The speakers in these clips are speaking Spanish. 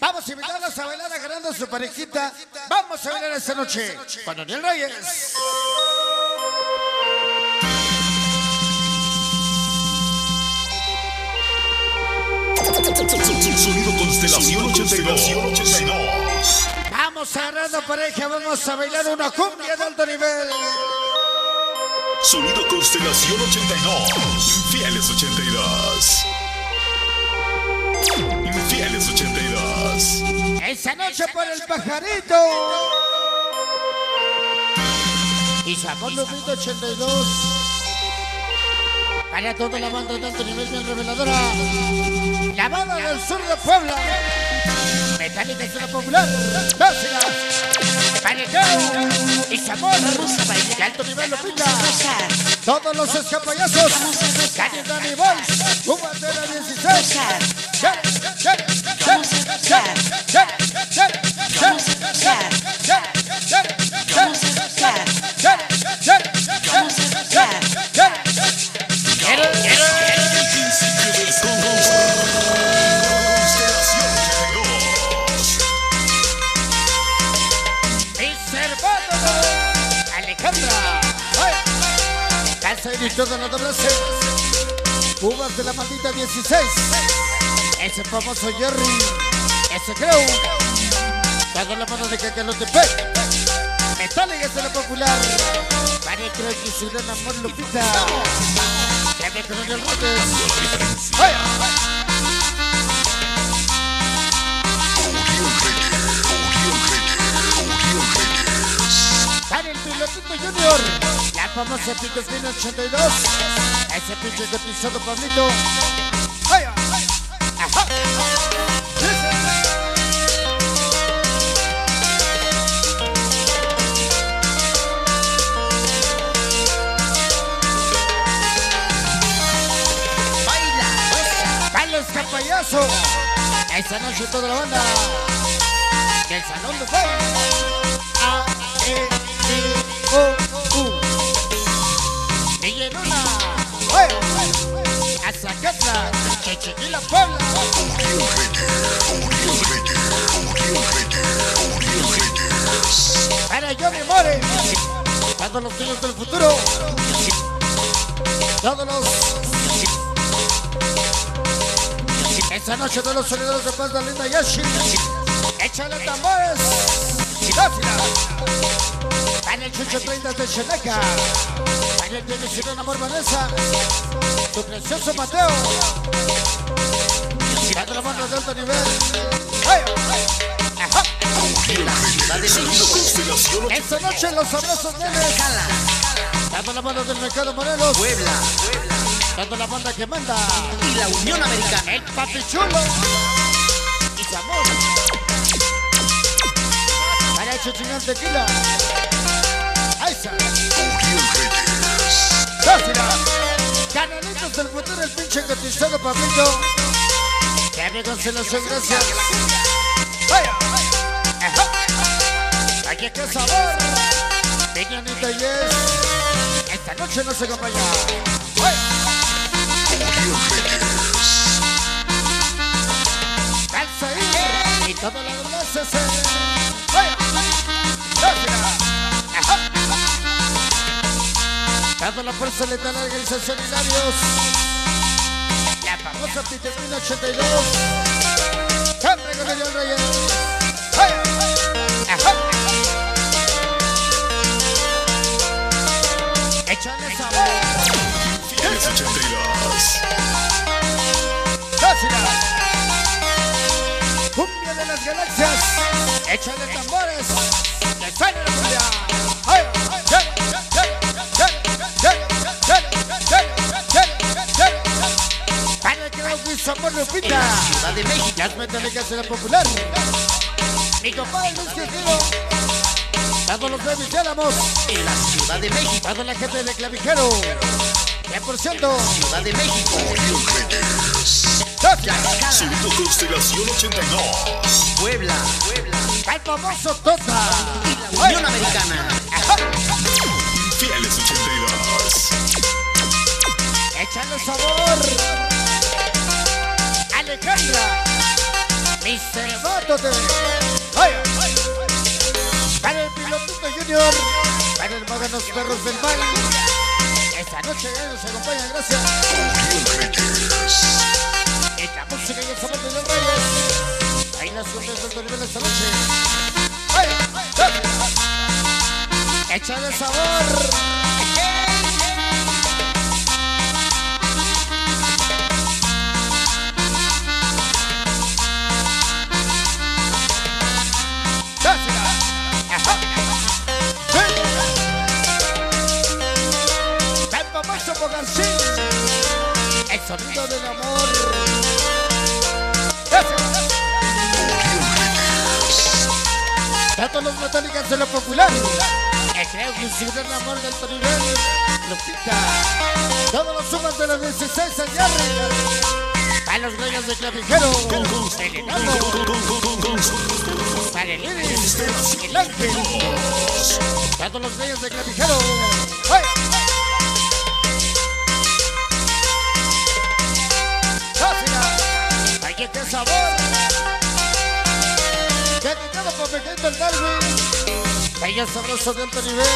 Vamos a invitarlos a bailar agarrando a su parejita. Vamos a bailar esta noche con Daniel Reyes. Sonido Constelación 82. Vamos agarrando pareja, vamos a bailar una cumbia de alto nivel. Sonido Constelación 82. Infieles 82. Esa noche por el pajarito. Y Lupito 82. Para toda la banda de alto nivel bien reveladora. La banda del sur de Puebla. Metálica y popular. Paredón. Y Sabor. De alto nivel Lupita. Todos los escapayazos. Calle Dani. Cubatera 16. Y todo la doble C. De la maldita 16. Ese famoso Jerry. Ese creo. Todo la mano de Cacalotepec. Metálica es la popular. María creo que su gran amor Lupita. Ve con el. ¡Ay! Junior. La famosa Pito Fino 82. Ese pinche cotizado Pablito. ¡Ay! ¡Vale, payaso! Esta noche toda la banda del Salón de Fue. A, E, Y. Para Johnny More. Todos los niños del futuro. Todos los esta noche de los sonidos de paz de Linda Yashi. Échale tambores. Para el Chucho 30 de Cheneca. Para el Tiene Sin Amor Vanessa. Tu precioso Mateo. Para la mano de alto nivel. ¡Ay! Ajá. Sonido Constelación Esta noche los abrazos nenes. Dando la mano del mercado Morelos. Puebla Dando la banda que manda. y la Unión Americana. El papichulo. Y su amor. Para el tequila. Dásela. Canalitos del futuro, el pinche cotizado Pablito. Que me constelación, gracias. Vaya. Aquí qué sabor. Peñanita Yes. Esta noche nos acompaña. Calza y todo lo demás se Toda la fuerza letal de organización Hilarios. La famosa Pitemina 82. Siempre con el Reyes. ¡Ay! ¡Ajá! Échale sabor. Infieles 82. ¡Dásela! Cumbia de las galaxias. Échale tambores. La cumbia. ¡Ay! Creo que somos Lupita. Ciudad de México Las metálicas de la popular. Mi compadre Luis Quintero. Todos los babies de Álamos. en la Ciudad de México. Toda la gente de Clavijero. 100%. Ciudad de México. Tlaxcala. Sonido Constelación 82. Puebla El famoso Tota. y la Unión Americana. Ajá. Infieles 82. Échale sabor. Alejandra. TV. Vaya. Para el pilotito Junior. Para el Maganos Perros del Mal. Esta noche nos acompaña, gracias. En la música y el sabor de los reyes. Ahí las cosas de alto nivel esta noche. Vaya. Échale sabor. García. El sonido del amor. Todos los metálicos de lo popular. Que creo que si el amor del nivel. Lupita. Todos los sumas de los 16 señores. Para los reyes de clavijero. El enano. Para el iris. El ángel. Todos los reyes de clavijero. ¡Ay! Oye, qué sabor. Que mi quedo con mi gente el Darwin. Bello sabroso de alto nivel.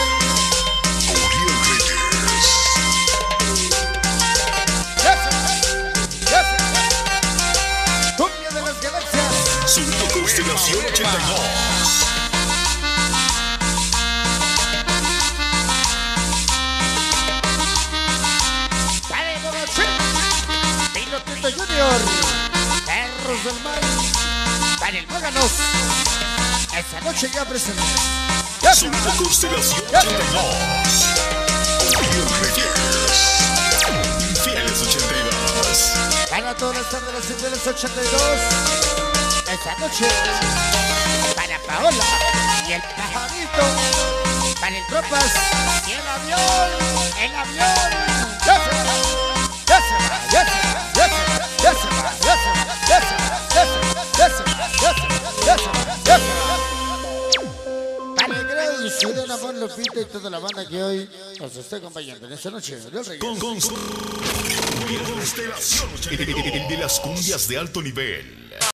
Cumbia de las galaxias. Constelación 82. Máganos. Esta noche ya presente. Ya se Sonido Constelación 82. Infieles 82. Para todas las tardes de las Infieles 82. Esta noche. Para Paola. Y el pajarito. Para el Tropas. Y el avión. El avión. Ya se va. Ya se va. Ya se va. Ya se va. Ya se va. Ya se va. Ya se va. Amor Lupita y toda la banda que hoy nos está acompañando en esta noche. Con, con, Constelación 82. El de las cumbias de alto nivel.